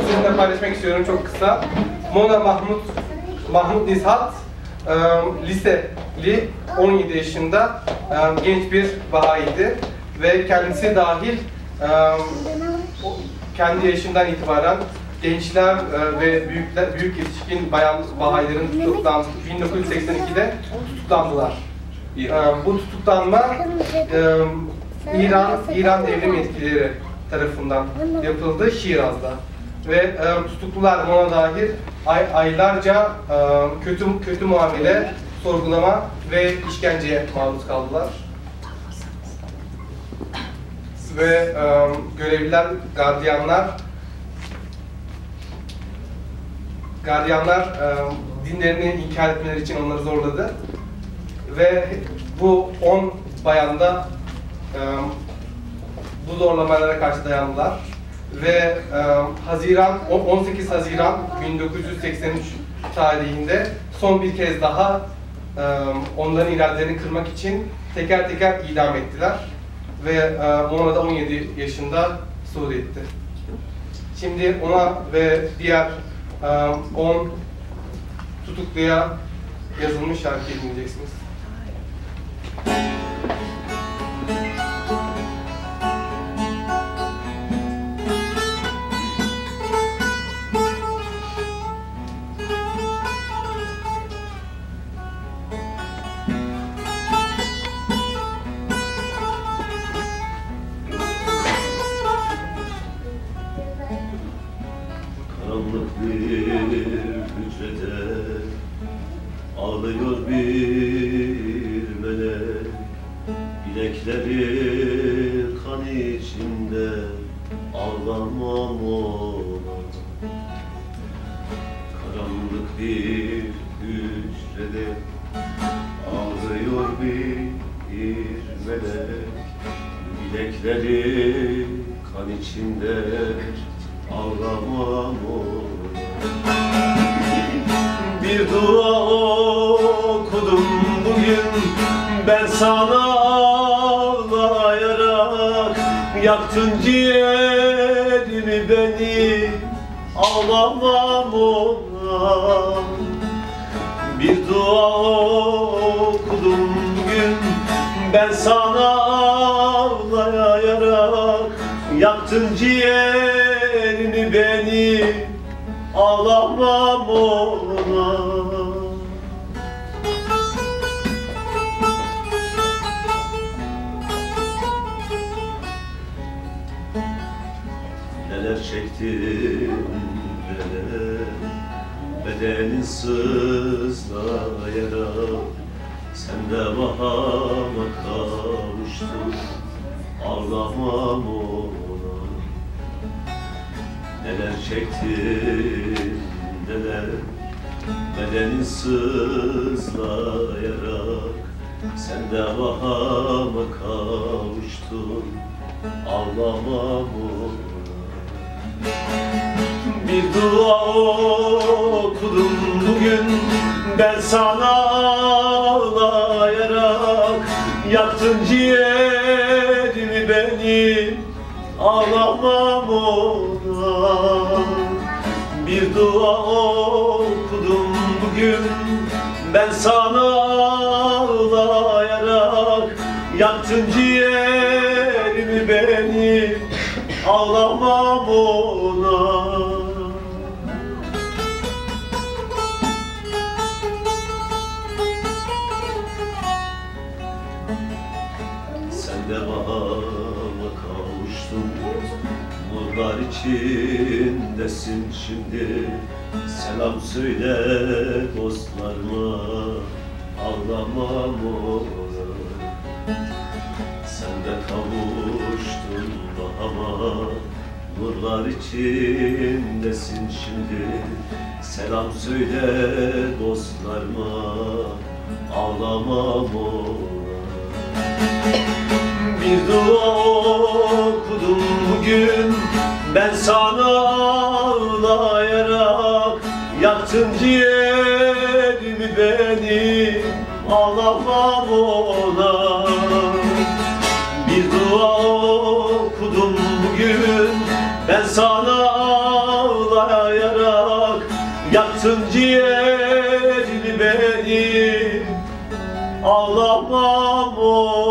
sizinle paylaşmak istiyorum çok kısa. Mona Mahmut Mahmut Nizhat e, liseli 17 yaşında e, genç bir Baha'ydı ve kendisi dahil e, kendi yaşından itibaren gençler e, ve büyükler, büyük yetişkin bayan Bahayilerin tutuklandı 1982'de tutuklandılar. E, bu tutuklanma e, İran İran devrim yetkileri tarafından yapıldı Şiraz'da ve e, tutuklular buna dahil ay, aylarca e, kötü kötü muamele, sorgulama ve işkenceye maruz kaldılar. Ve e, görevliler, gardiyanlar gardiyanlar e, dinlerini inkar etmeleri için onları zorladı. Ve bu 10 bayanda e, bu zorlamalara karşı dayandılar. Ve e, Haziran, on- 18 Haziran 1983 tarihinde son bir kez daha e, onların iradelerini kırmak için teker teker idam ettiler. Ve e, Mona da 17 yaşında suud etti. Şimdi ona ve diğer e, 10 tutukluya yazılmış şarkıyı dinleyeceksiniz. Karanlık bir hücrede ağlıyor bir melek Bilekleri kan içinde ağlamam ona. Karanlık bir hücrede ağlıyor bir melek Bilekleri kan içinde ağlamam ona Bir dua okudum bugün. Ben sana ağlayarak Yaktın ciğerimi beni. Ağlamam ona bir dua okudum bugün. Ben sana ağlayarak Yaktın ciğerini beni ağlamam ona Neler çektim neler Bedenin sızlayarak Sen de bahama kavuştun Ağlamam ona Neler çektim neler Bedenin sızlayarak Sen de bahama kavuştun Ağlamam ona bir dua okudum bugün ben sana ağlamam ona Bir dua okudum bugün. Ben sana ağlayarak Yaktın ciğerimi beni. Ağlamam Nurlar içindesin şimdi. Selam söyle dostlarıma Ağlamam ona Sen de kavuştun bahama Nurlar içindesin şimdi. Selam söyle dostlarıma Ağlamam ona bir dua okudum bugün ben sana ağlayarak Yaktın ciğerimi beni ağlamam ona Bir dua okudum bugün ben sana ağlayarak Yaktın ciğerini benim Ağlamam ona